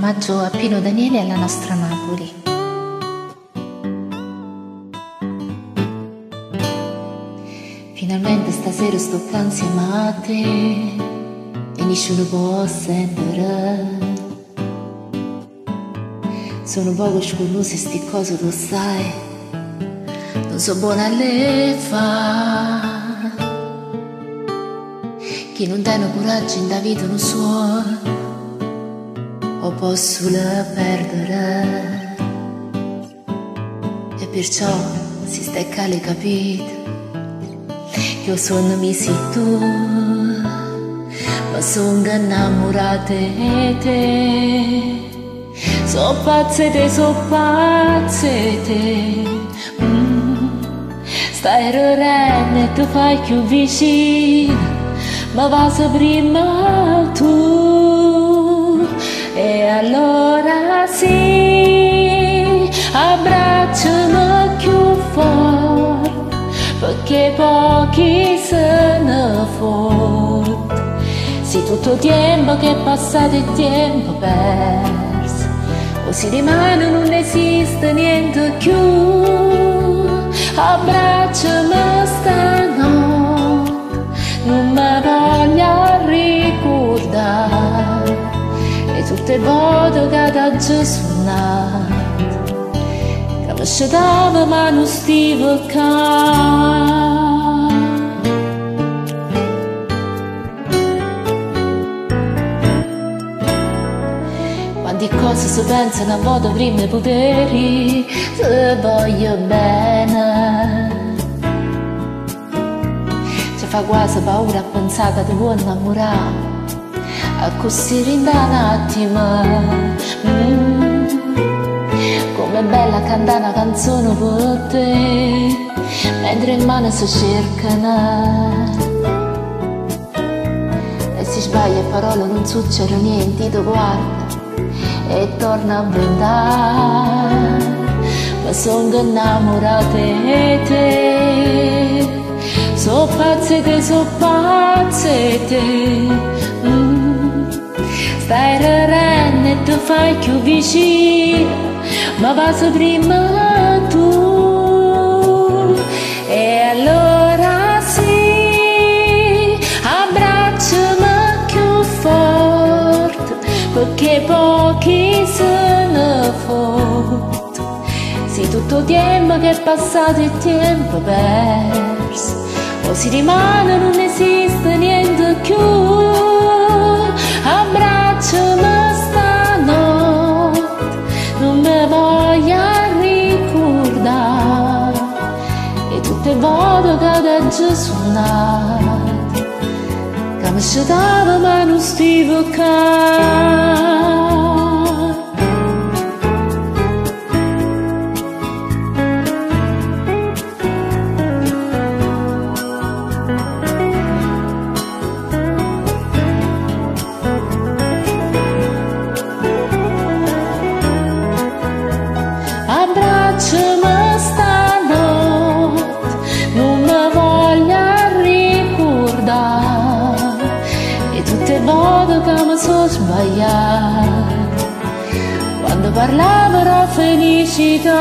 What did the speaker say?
omaggio a Pino Daniele e alla nostra Napoli. Finalmente stasera sto insieme a te e nessuno può sentire. Sono poco scornosa sti cose lo sai, non so buona le fa. Chi non tiene coraggio in da vita non suona o la perdere e perciò si stecca le capite. Io sono mi sei tu ma sono innamorata di te. So pazze te so pazze te. Mm. stai rorendo e tu fai più vicino ma va prima tu allora sì abbracciami più forte perché pochi se ne fotte sì tutto il tempo che è passato è tempo perso o si rimane non esiste niente più. Abbracciami che da Gesù nato che mi scetava ma non stivo qua quante cose si pensano a volte prima i poteri se voglio bene. Ci fa quasi paura a pensare che ti vuoi innamorare a così rinda un attimo mm. come bella cantare una canzone per te mentre in mano si cercano e si sbaglia parole non succede niente tu guarda e torna a brindare ma sono innamorata di te so pazze te so pazze te. Rarendo e tu fai più vicino ma va prima tu. E allora sì abbracciami più forte perché pochi se ne fotte sì tutto il tempo che è passato è tempo perso o si rimane non esiste niente più e tutte le volte che da Gesù nato che mi scetava ma non stivo qua mi sono sbagliata quando parlavano felicità